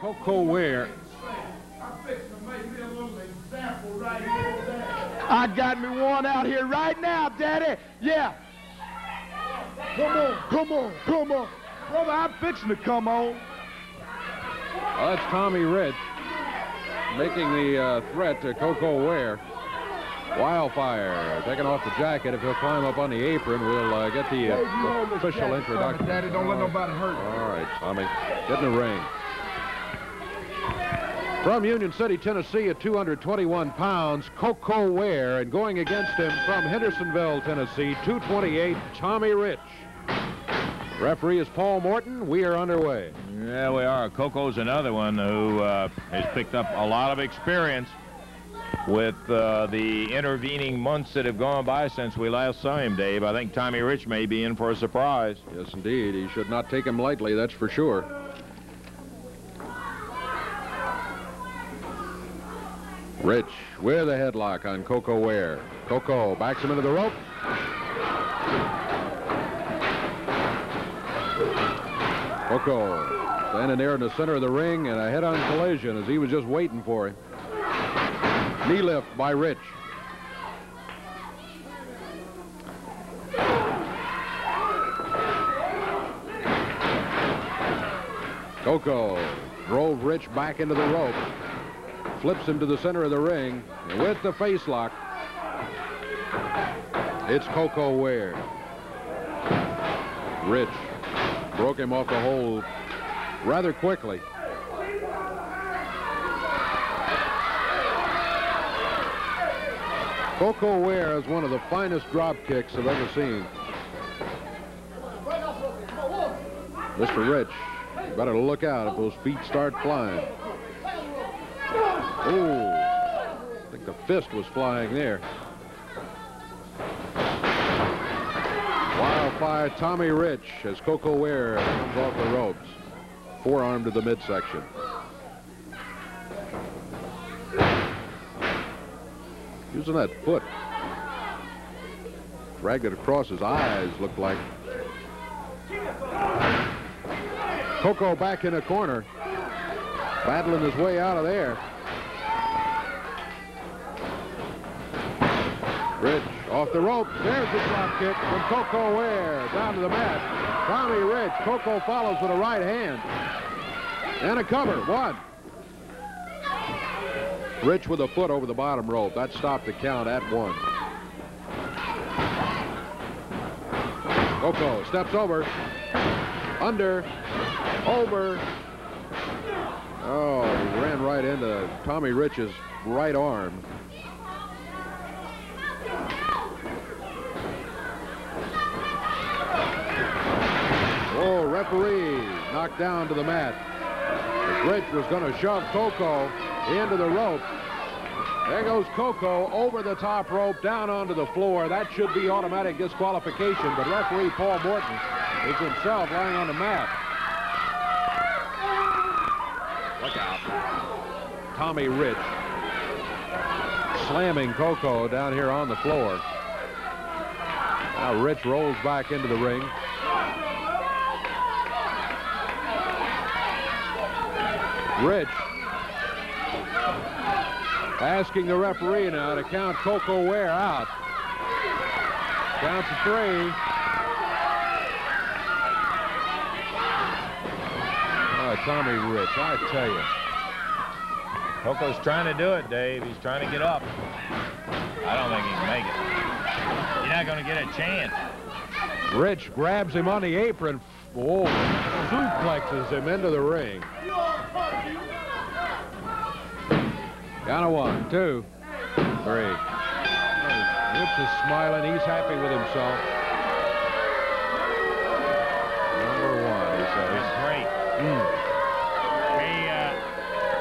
Koko Ware. I got me one out here right now, Daddy. Yeah. Come on, come on, come on. Brother, I'm fixing to come on. Well, that's Tommy Rich making the uh, threat to Koko Ware. Wildfire taking off the jacket. If he'll climb up on the apron, we'll uh, get the uh, official introduction. Daddy, don't let nobody hurt. All right, Tommy. Get in the ring. From Union City, Tennessee, at 221 pounds, Koko Ware, and going against him from Hendersonville, Tennessee, 228, Tommy Rich. Referee is Paul Morton. We are underway. Yeah, we are. Koko's another one who uh, has picked up a lot of experience with uh, the intervening months that have gone by since we last saw him, Dave. I think Tommy Rich may be in for a surprise. Yes, indeed. He should not take him lightly, that's for sure. Rich with a headlock on Koko Ware. Koko backs him into the rope. Koko standing there in the center of the ring and a head-on collision as he was just waiting for him. Knee lift by Rich. Koko drove Rich back into the rope, flips him to the center of the ring, with the face lock, it's Koko Ware. Rich broke him off the hold rather quickly. Koko Ware is one of the finest drop kicks I've ever seen. Mr. Rich, you better look out if those feet start flying. Oh, I think the fist was flying there. Wildfire Tommy Rich as Koko Ware comes off the ropes. Forearm to the midsection. Using that foot. Dragged it across his eyes, looked like. Koko back in the corner. Battling his way out of there. Rich off the rope. There's the drop kick from Koko Ware down to the mat. Tommy Rich. Koko follows with a right hand. And a cover. One. Rich with a foot over the bottom rope. That stopped the count at one. Koko steps over. Under. Over. Oh, he ran right into Tommy Rich's right arm. Referee knocked down to the mat. The Rich was going to shove Koko into the rope. There goes Koko over the top rope, down onto the floor. That should be automatic disqualification, but referee Paul Morton is himself lying on the mat. Look out. Tommy Rich slamming Koko down here on the floor. Now Rich rolls back into the ring. Rich asking the referee now to count Koko Ware out. Count to three. Oh, Tommy Rich, I tell you. Koko's trying to do it, Dave. He's trying to get up. I don't think he can make it. You're not going to get a chance. Rich grabs him on the apron. Oh, suplexes him into the ring. Count a one, two, three. Rich is smiling. He's happy with himself. Number one, he says. Great. Mm.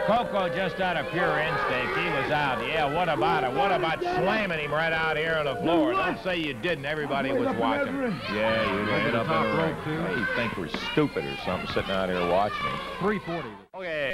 He, uh, just out of pure instinct. He was out. Yeah, what about it? What about slamming him right out here on the floor? Don't say you didn't. Everybody was watching. Yeah, you Right laid up top in the rope, ring. too. Hey, You think we're stupid or something sitting out here watching him. 340. Okay.